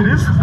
it is?